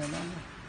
na lang.